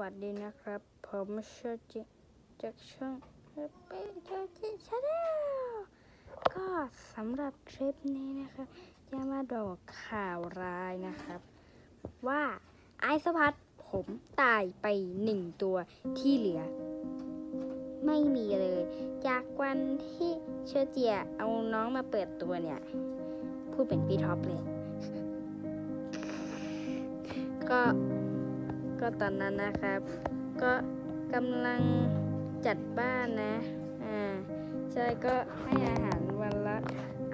สวัสดีนะครับ ผมโชจิจากช่องเปโชจิ channel ก็สำหรับคลิปนี้นะครับ จะมาบอกข่าวร้ายนะครับ ว่าไอซ์สพัดผมตายไปหนึ่งตัวที่เหลือ ไม่มีเลย จากวันที่เชอเจียเอาน้องมาเปิดตัวเนี่ย พูดเป็นพี่ท็อปเลย ก็ ก็ตอนนั้นนะครับ ก็กำลังจัดบ้านนะ อ่า ใช่ก็ให้อาหารวันละ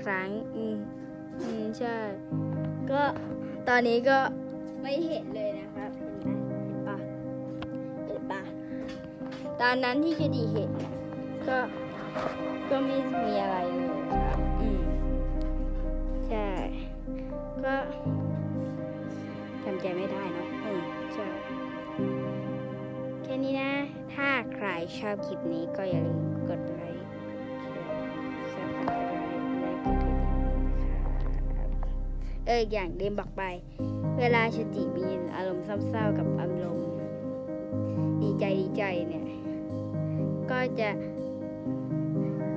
ครั้ง อืม อืม ใช่ ก็ตอนนี้ก็ไม่เห็นเลยนะครับ เห็นไหมเห็นปะเห็นปะตอนนั้นที่จะดีเห็น ก็ ก็ไม่มีอะไรเลยครับ อืม ใช่ ก็ทำใจไม่ได้นะ แค่นี้นะ ถ้าใครชอบคลิปนี้ก็อย่าลืมกด like share subscribe และกดกระดิ่งนะครับเอออย่างลืมบอกไป เวลาโชจิมีอารมณ์เศร้าๆกับอารมณ์ดีใจดีใจเนี่ย ก็จะ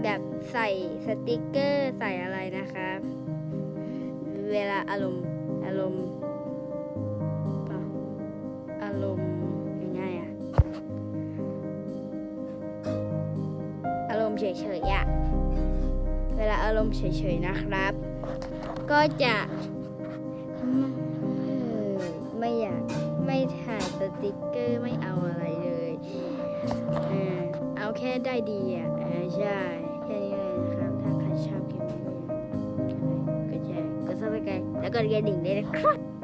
แบบใส่สติกเกอร์ใส่อะไรนะครับเวลาอารมณ์อารมณ์ ณ์เฉยๆอะเวลาอารมณ์เฉยๆนะครับ ก็จะไม่อยากไม่ถ่ายสติกเกอร์ไม่เอาอะไรเลยเออเอาแค่ได้ดีอะเออใช่แค่นี้เลยนะครับ ถ้าใครชอบคลิปนี้ก็ไลค์กดแชร์กด subscribe แล้วก็กระดิ่งเลยนะครับ